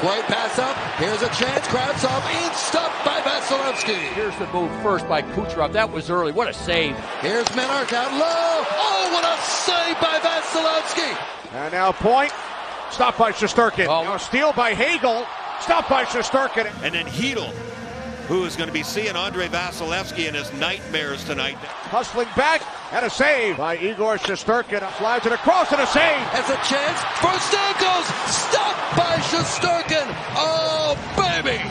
Great pass up. Here's a chance. Kravtsov in stopped by Vasilevskiy. Here's the move first by Kucherov. That was early. What a save. Here's Menard down low. Oh, what a save by Vasilevskiy. And now point. Stopped by Shesterkin. Oh. Now steal by Hagel. Stopped by Shesterkin. And then Heedle, who is going to be seeing Andrei Vasilevskiy in his nightmares tonight. Hustling back and a save by Igor Shesterkin. Flies it across and a save. Has a chance for Stamkos.